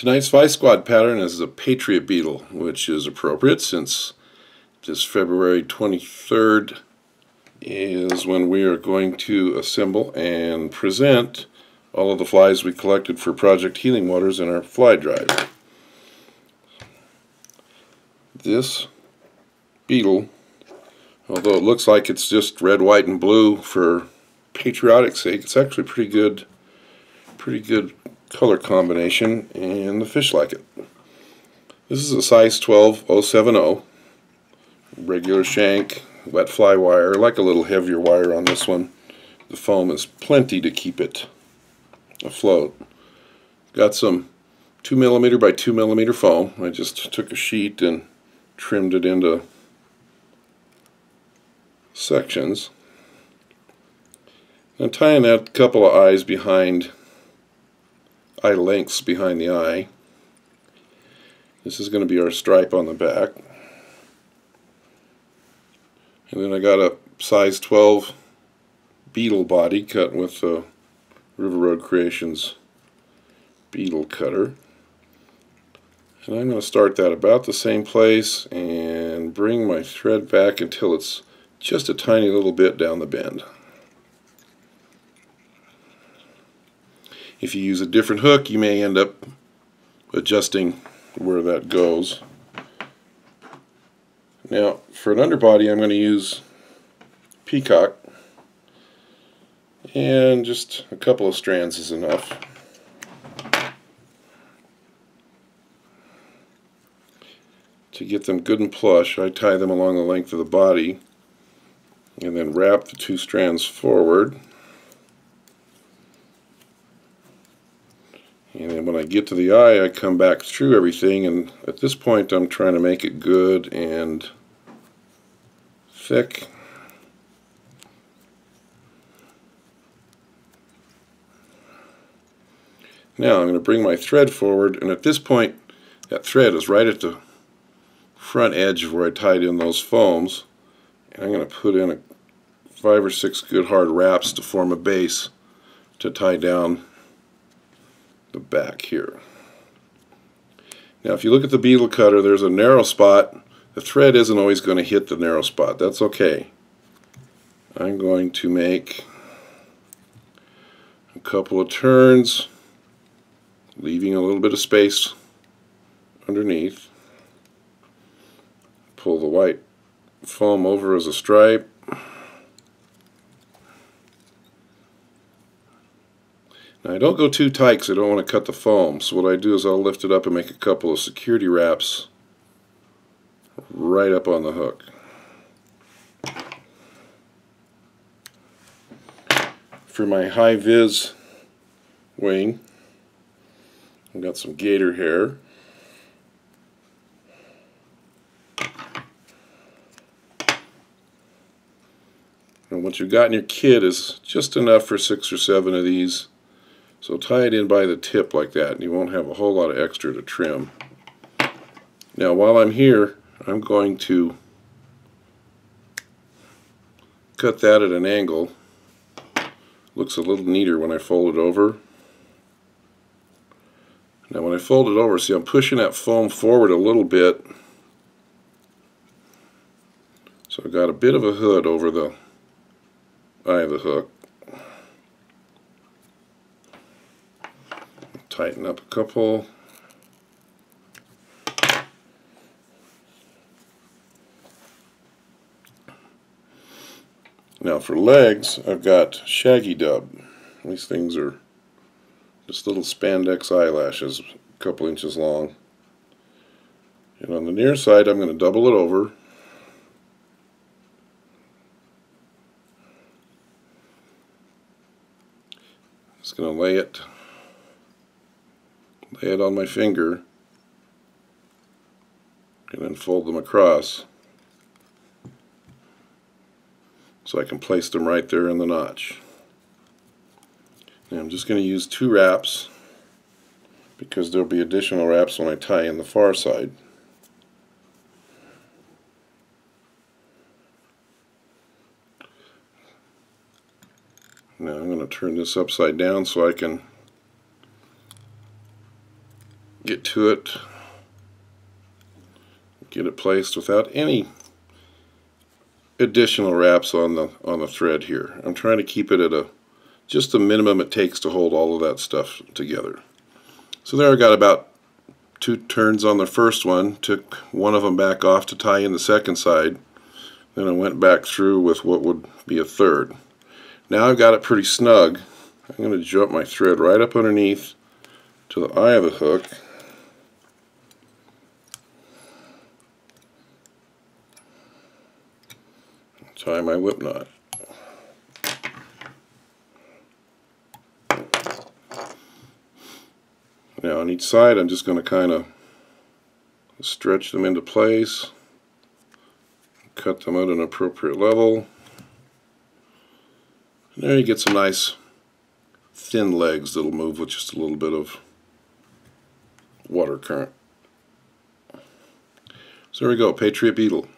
Tonight's Vise Squad pattern is a Patriot Beetle, which is appropriate since this February 23rd is when we are going to assemble and present all of the flies we collected for Project Healing Waters in our fly drive. This beetle, although it looks like it's just red, white, and blue for patriotic sake, it's actually pretty good, pretty good color combination and the fish like it. This is a size 12 070 regular shank wet fly wire like a little heavier wire on this one. The foam is plenty to keep it afloat. Got some 2 millimeter by 2 millimeter foam. I just took a sheet and trimmed it into sections. And tying that couple of eyes behind eye lengths behind the eye. This is going to be our stripe on the back. And then I got a size 12 beetle body cut with the River Road Creations beetle cutter. And I'm going to start that about the same place and bring my thread back until it's just a tiny little bit down the bend. If you use a different hook, you may end up adjusting where that goes. Now, for an underbody, I'm going to use peacock, and just a couple of strands is enough. To get them good and plush, I tie them along the length of the body, and then wrap the two strands forward. And then when I get to the eye, I come back through everything, and at this point I'm trying to make it good and thick. Now I'm going to bring my thread forward, and at this point that thread is right at the front edge of where I tied in those foams. And I'm going to put in a five or six good hard wraps to form a base to tie down back here. Now if you look at the beetle cutter there's a narrow spot. The thread isn't always going to hit the narrow spot. That's okay. I'm going to make a couple of turns leaving a little bit of space underneath. Pull the white foam over as a stripe Now I don't go too tight because I don't want to cut the foam. So what I do is I'll lift it up and make a couple of security wraps right up on the hook. For my high vis wing, I've got some gator hair. And what you've got in your kit is just enough for six or seven of these so tie it in by the tip like that and you won't have a whole lot of extra to trim. Now while I'm here I'm going to cut that at an angle. Looks a little neater when I fold it over. Now when I fold it over, see I'm pushing that foam forward a little bit. So I've got a bit of a hood over the eye of the hook. Tighten up a couple. Now for legs, I've got Shaggy Dub. These things are just little spandex eyelashes, a couple inches long. And on the near side, I'm going to double it over. Just going to lay it lay it on my finger and then fold them across so I can place them right there in the notch. I'm just going to use two wraps because there'll be additional wraps when I tie in the far side. Now I'm going to turn this upside down so I can get to it, get it placed without any additional wraps on the on the thread here. I'm trying to keep it at a just the minimum it takes to hold all of that stuff together. So there I got about two turns on the first one, took one of them back off to tie in the second side, then I went back through with what would be a third. Now I've got it pretty snug. I'm going to jump my thread right up underneath to the eye of the hook tie my whip knot. Now on each side I'm just going to kind of stretch them into place, cut them at an appropriate level. And there you get some nice thin legs that'll move with just a little bit of water current. So there we go, Patriot Beetle.